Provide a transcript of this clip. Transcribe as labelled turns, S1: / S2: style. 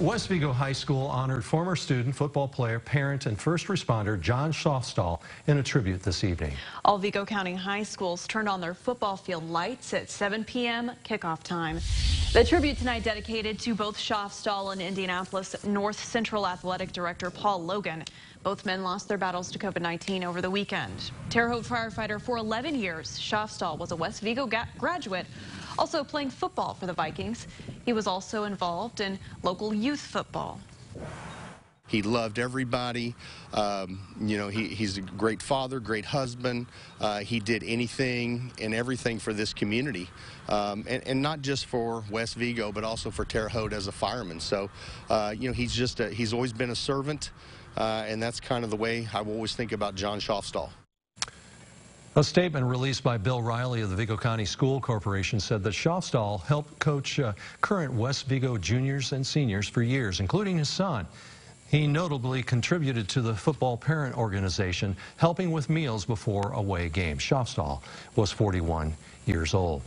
S1: West Vigo High School honored former student, football player, parent, and first responder John Schaafstall in a tribute this evening.
S2: All Vigo County high schools turned on their football field lights at 7 p.m. kickoff time. The tribute tonight dedicated to both Schaafstall and Indianapolis North Central Athletic Director Paul Loggan. Both men lost their battles to COVID-19 over the weekend. Terre Haute firefighter for 11 years, Schaafstall was a West Vigo graduate, also playing football for the Vikings. He was also involved in local youth football.
S3: He loved everybody. Um, you know, he, he's a great father, great husband. Uh, he did anything and everything for this community, um, and, and, not just for West Vigo, but also for Terre Haute as a fireman. So, uh, you know, he's just a, he's always been a servant, uh, and that's kind of the way I always think about John Schaafstall.
S1: A statement released by Bill Riley of the Vigo County School Corporation said that Schaafstall helped coach uh, current West Vigo juniors and seniors for years, including his son. He notably contributed to the football parent organization, helping with meals before away games. Schaafstall was 41 years old.